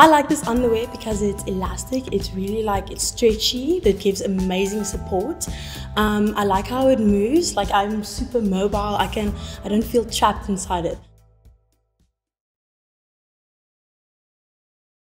I like this underwear because it's elastic. It's really like it's stretchy. That gives amazing support. Um, I like how it moves. Like I'm super mobile. I can I don't feel trapped inside it.